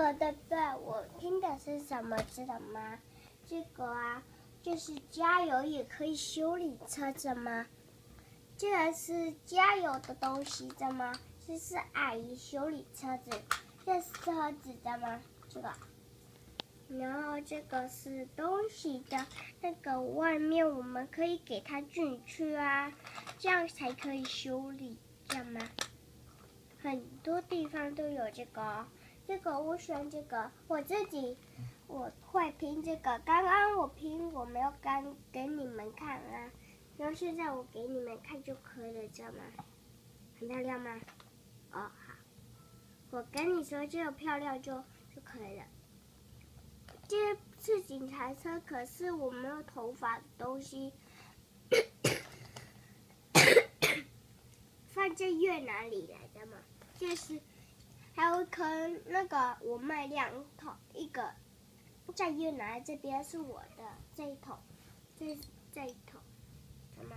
个对对？我拼的是什么，知道吗？这个啊，就是加油也可以修理车子吗？这个是加油的东西的吗？这是阿姨修理车子，这是车子的吗？这个。然后这个是东西的，那个外面我们可以给它进去啊，这样才可以修理，知道吗？很多地方都有这个，这个我喜欢这个，我自己我会拼这个。刚刚我拼，我没有干给你们看啊，然后现在我给你们看就可以了，知道吗？很漂亮吗？哦，好，我跟你说这个漂亮就就可以了。这是警察车，可是我没有头发的东西，放在越南里来的嘛？这是还有一颗那个我卖两桶，一个在越南这边是我的这一桶，这这一桶，好吗？